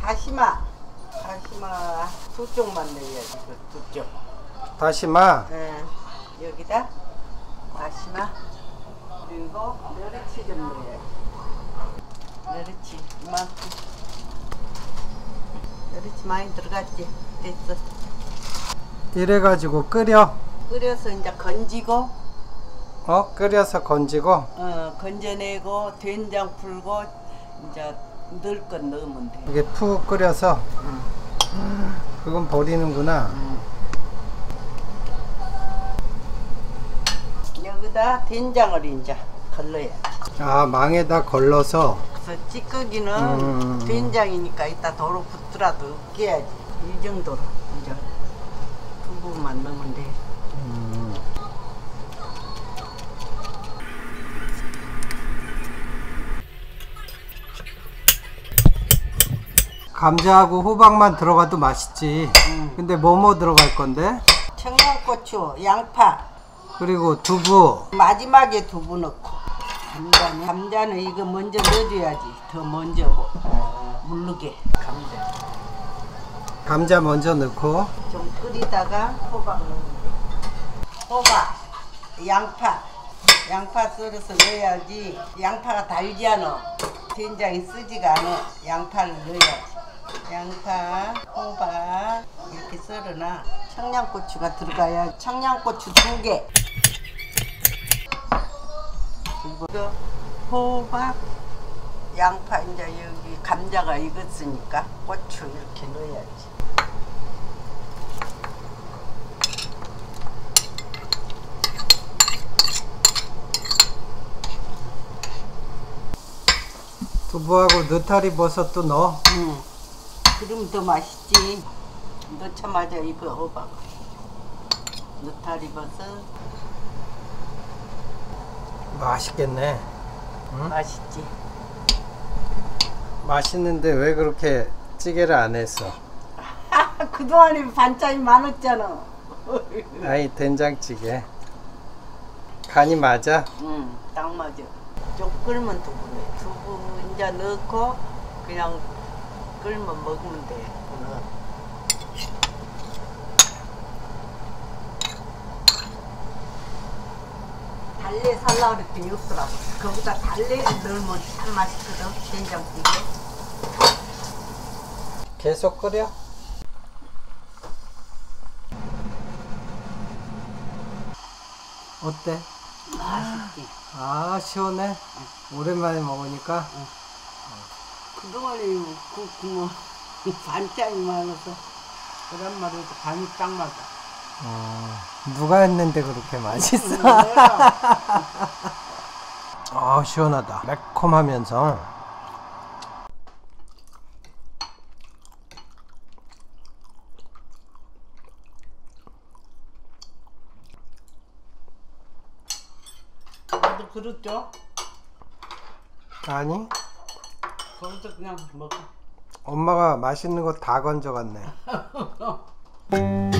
다시마. 다시마 두 쪽만 넣어야지. 그두 쪽. 다시마 예. 여기다 다시마 그리고 멸치 좀 넣어야지. 멸치 이만큼. 멸치 많이 들어갔지. 됐어. 이래 가지고 끓여 끓여서 이제 건지고 어 끓여서 건지고 어, 건져내고 된장 풀고 이제 넣을 건 넣으면 돼. 이게 푹 끓여서 그건 버리는구나 여기다 된장을 이제 걸러야. 아 망에다 걸러서 그래서 찌꺼기는 음. 된장이니까 이따 도로 붙더라도 으깨야지. 이 정도로 이제 두 부분만 넣으면 돼. 음, 감자하고 호박만 들어가도 맛있지 음. 근데 뭐뭐 들어갈 건데 청양고추, 양파, 그리고 두부 마지막에 두부 넣고 감자는 감자는 이거 먼저 넣어줘야지 더 먼저 뭐, 물르게 감자. 감자 먼저 넣고 좀 끓이다가 호박 돼. 호박, 양파, 양파 썰어서 넣어야지. 양파가 달지 않아. 된장이 쓰지가 않아. 양파를 넣어야지. 양파, 호박 이렇게 썰어놔. 청양고추가 들어가야 청양고추 두 개. 그리고 호박, 양파 이제 여기 감자가 익었으니까 고추 이렇게 넣어야지. 두부하고 느타리 버섯도 넣어 응. 그럼 더 맛있지. 넣자마자 이거 호박. 느타리 버섯 맛있겠네 맛있지. 맛있는데 왜 그렇게 찌개를 안 했어 그동안에 반찬이 많았잖아. 아이 된장찌개 간이 맞아? 응, 딱 맞아. 좀 끓으면 두부 넣 이제 넣고 그냥 끓으면 먹으면 돼. 달래 살라 그랬더니 없더라고. 거기다 달래를 넣으면 참 맛있거든. 된장찌개. 계속 끓여? 어때? 맛있지. 아 시원해? 오랜만에 먹으니까 그동안에 그, 그, 뭐, 반찬이 많아서 그런 말에도 간이 딱 맞아. 어, 누가 했는데 그렇게 맛있어? 아 시원하다 매콤하면서 나도 그렇죠? 아니 거기서 그냥 먹어. 엄마가 맛있는 거 다 건져갔네